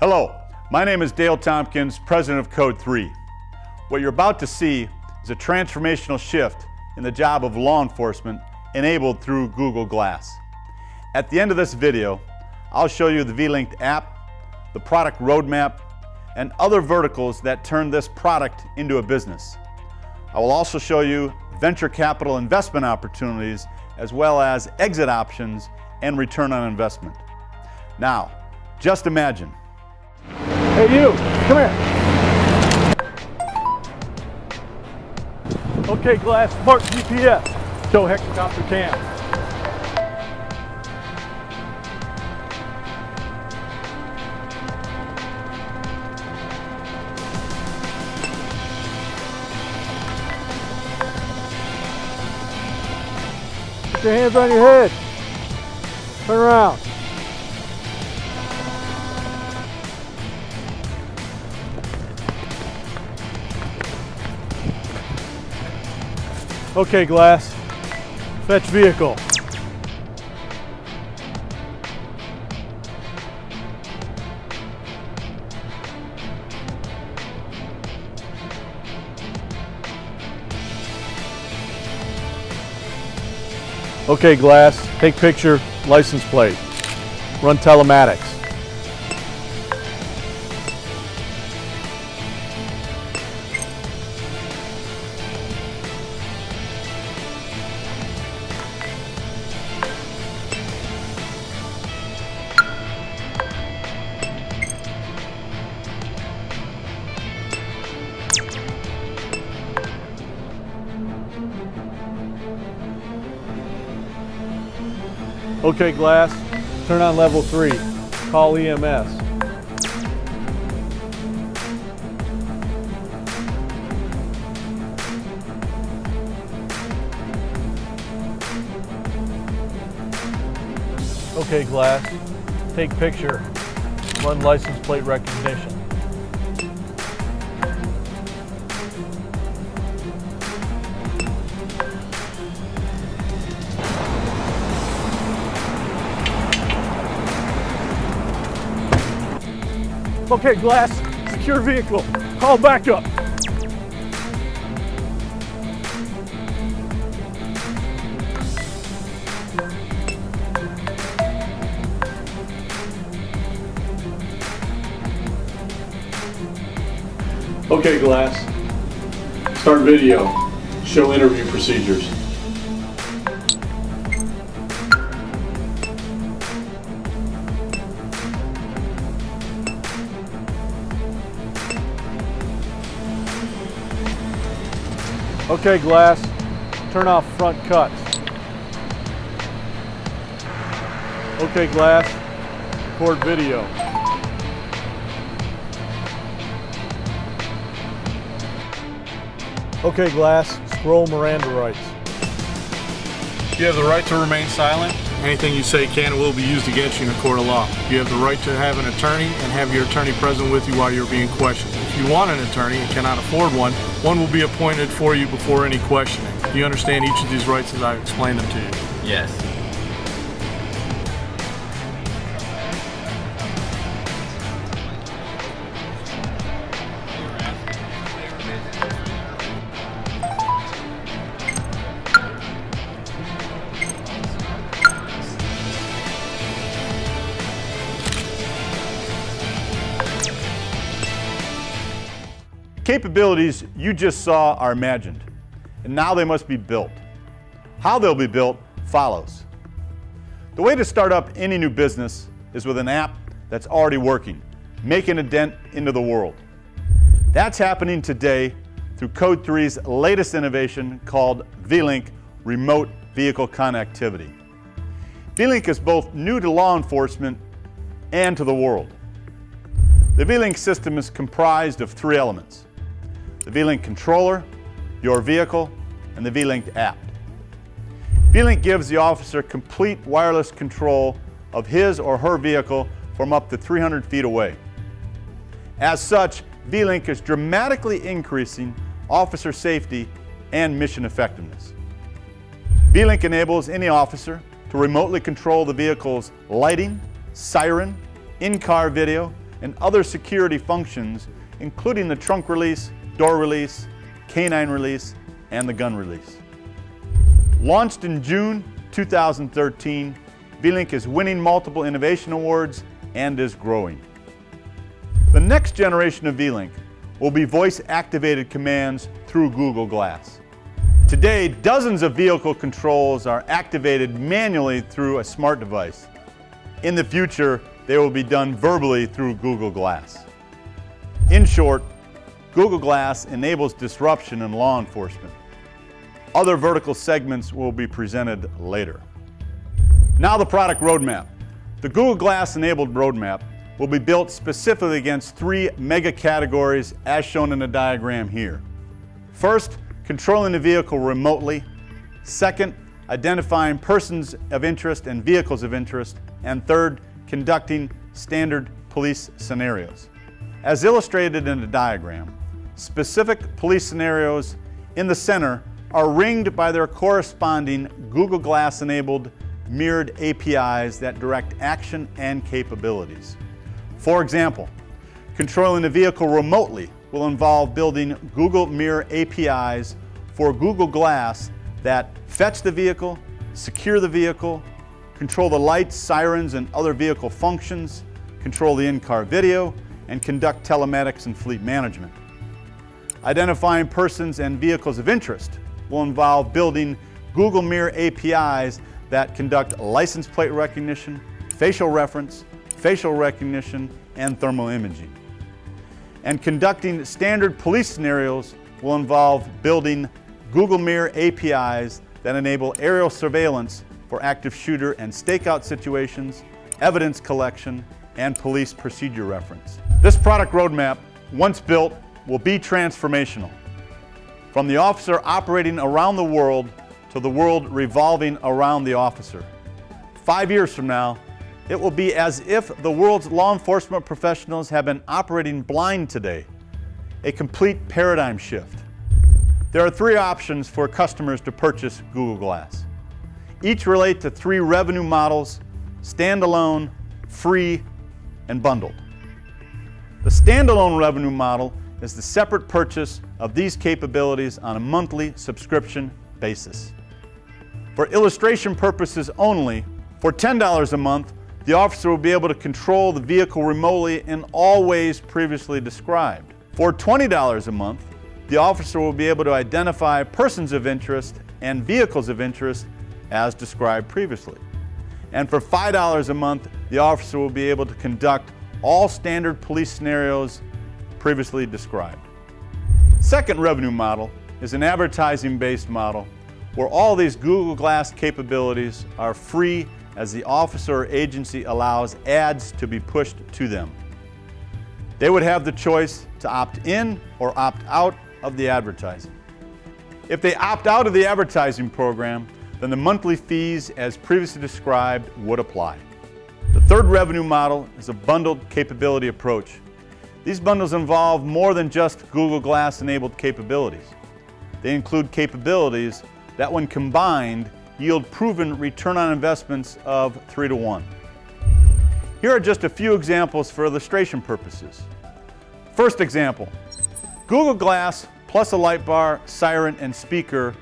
Hello, my name is Dale Tompkins, president of Code 3. What you're about to see is a transformational shift in the job of law enforcement enabled through Google Glass. At the end of this video, I'll show you the V-Link app, the product roadmap, and other verticals that turn this product into a business. I will also show you venture capital investment opportunities as well as exit options and return on investment. Now, just imagine Hey you, come here. Okay, Glass, mark GPS. Show hexacopter cam. Put your hands on your head. Turn around. Okay, Glass. Fetch vehicle. Okay, Glass. Take picture, license plate. Run telematics. Okay, Glass, turn on level three. Call EMS. Okay, Glass, take picture. Run license plate recognition. Okay, Glass, secure vehicle. Call backup. Okay, Glass. Start video. Show interview procedures. Okay, Glass. Turn off front cuts. Okay, Glass. Record video. Okay, Glass. Scroll Miranda rights. You have the right to remain silent. Anything you say can and will be used against you in a court of law. You have the right to have an attorney and have your attorney present with you while you're being questioned. You want an attorney and cannot afford one, one will be appointed for you before any questioning. Do you understand each of these rights as I explained them to you? Yes. Capabilities you just saw are imagined, and now they must be built. How they'll be built follows. The way to start up any new business is with an app that's already working, making a dent into the world. That's happening today through Code 3's latest innovation called V-Link Remote Vehicle Connectivity. V-Link is both new to law enforcement and to the world. The V-Link system is comprised of three elements the V-Link controller, your vehicle, and the V-Link app. V-Link gives the officer complete wireless control of his or her vehicle from up to 300 feet away. As such, V-Link is dramatically increasing officer safety and mission effectiveness. V-Link enables any officer to remotely control the vehicle's lighting, siren, in-car video, and other security functions, including the trunk release, door release, canine release, and the gun release. Launched in June 2013, V-Link is winning multiple innovation awards and is growing. The next generation of V-Link will be voice-activated commands through Google Glass. Today, dozens of vehicle controls are activated manually through a smart device. In the future, they will be done verbally through Google Glass. In short, Google Glass enables disruption in law enforcement. Other vertical segments will be presented later. Now the product roadmap. The Google Glass enabled roadmap will be built specifically against three mega categories as shown in the diagram here. First, controlling the vehicle remotely. Second, identifying persons of interest and vehicles of interest. And third, conducting standard police scenarios. As illustrated in the diagram, specific police scenarios in the center are ringed by their corresponding Google Glass enabled mirrored APIs that direct action and capabilities. For example, controlling a vehicle remotely will involve building Google Mirror APIs for Google Glass that fetch the vehicle, secure the vehicle, control the lights, sirens, and other vehicle functions, control the in-car video, and conduct telematics and fleet management. Identifying persons and vehicles of interest will involve building Google Mirror APIs that conduct license plate recognition, facial reference, facial recognition, and thermal imaging. And conducting standard police scenarios will involve building Google Mirror APIs that enable aerial surveillance for active shooter and stakeout situations, evidence collection, and police procedure reference. This product roadmap, once built, will be transformational. From the officer operating around the world to the world revolving around the officer. Five years from now, it will be as if the world's law enforcement professionals have been operating blind today, a complete paradigm shift. There are three options for customers to purchase Google Glass. Each relate to three revenue models, standalone, free, and bundled. The standalone revenue model is the separate purchase of these capabilities on a monthly subscription basis. For illustration purposes only, for $10 a month, the officer will be able to control the vehicle remotely in all ways previously described. For $20 a month, the officer will be able to identify persons of interest and vehicles of interest as described previously. And for $5 a month, the officer will be able to conduct all standard police scenarios previously described. Second revenue model is an advertising-based model where all these Google Glass capabilities are free as the officer or agency allows ads to be pushed to them. They would have the choice to opt in or opt out of the advertising. If they opt out of the advertising program, then the monthly fees as previously described would apply. The third revenue model is a bundled capability approach. These bundles involve more than just Google Glass enabled capabilities. They include capabilities that when combined yield proven return on investments of 3 to 1. Here are just a few examples for illustration purposes. First example, Google Glass plus a light bar, siren, and speaker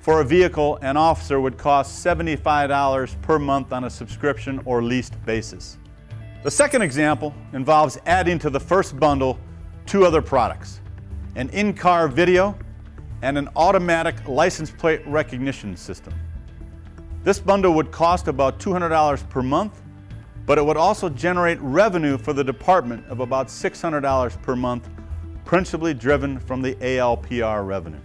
for a vehicle and officer would cost $75 per month on a subscription or leased basis. The second example involves adding to the first bundle two other products, an in-car video and an automatic license plate recognition system. This bundle would cost about $200 per month, but it would also generate revenue for the department of about $600 per month, principally driven from the ALPR revenue.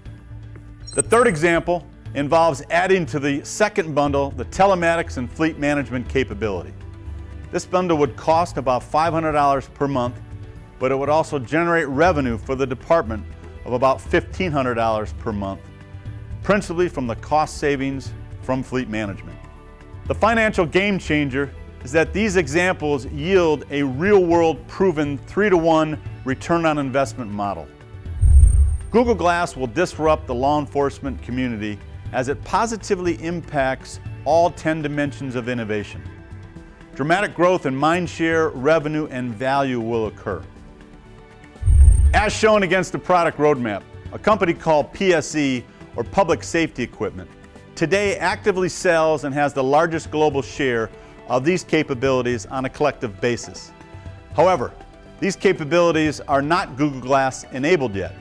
The third example involves adding to the second bundle the telematics and fleet management capability. This bundle would cost about $500 per month, but it would also generate revenue for the department of about $1,500 per month, principally from the cost savings from fleet management. The financial game changer is that these examples yield a real-world proven 3 to 1 return on investment model. Google Glass will disrupt the law enforcement community as it positively impacts all 10 dimensions of innovation. Dramatic growth in mind share, revenue, and value will occur. As shown against the product roadmap, a company called PSE, or Public Safety Equipment, today actively sells and has the largest global share of these capabilities on a collective basis. However, these capabilities are not Google Glass enabled yet.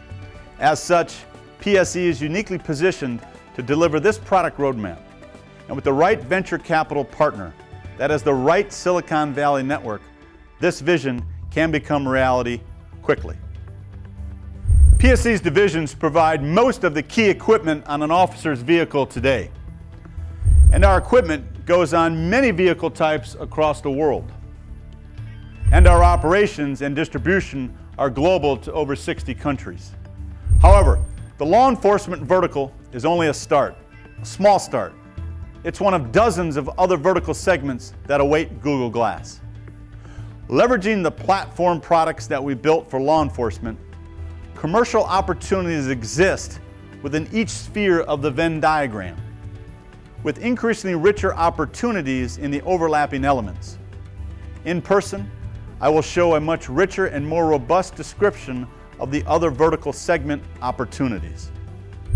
As such, PSE is uniquely positioned to deliver this product roadmap. And with the right venture capital partner, that is the right Silicon Valley network, this vision can become reality quickly. PSE's divisions provide most of the key equipment on an officer's vehicle today. And our equipment goes on many vehicle types across the world. And our operations and distribution are global to over 60 countries. However, the law enforcement vertical is only a start, a small start. It's one of dozens of other vertical segments that await Google Glass. Leveraging the platform products that we built for law enforcement, commercial opportunities exist within each sphere of the Venn diagram, with increasingly richer opportunities in the overlapping elements. In person, I will show a much richer and more robust description of the other vertical segment opportunities.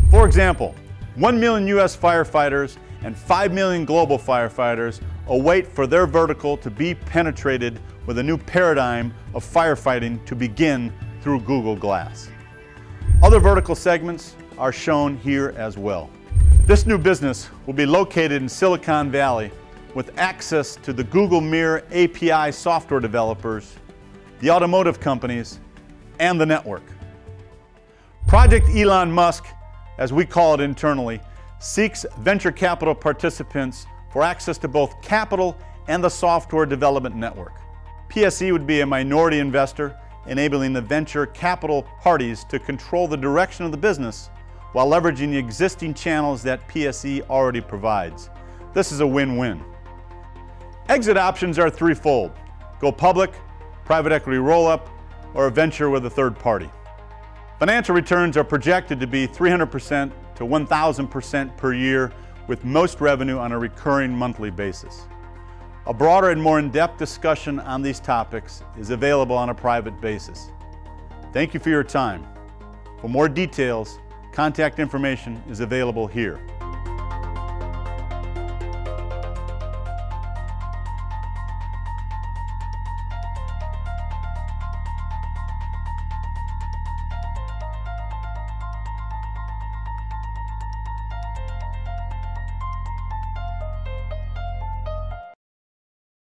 For example, 1 million US firefighters and 5 million global firefighters await for their vertical to be penetrated with a new paradigm of firefighting to begin through Google Glass. Other vertical segments are shown here as well. This new business will be located in Silicon Valley with access to the Google Mirror API software developers, the automotive companies, and the network. Project Elon Musk, as we call it internally, seeks venture capital participants for access to both capital and the software development network. PSE would be a minority investor, enabling the venture capital parties to control the direction of the business while leveraging the existing channels that PSE already provides. This is a win-win. Exit options are threefold. Go public, private equity roll-up, or a venture with a third party. Financial returns are projected to be 300% to 1,000% per year with most revenue on a recurring monthly basis. A broader and more in-depth discussion on these topics is available on a private basis. Thank you for your time. For more details, contact information is available here.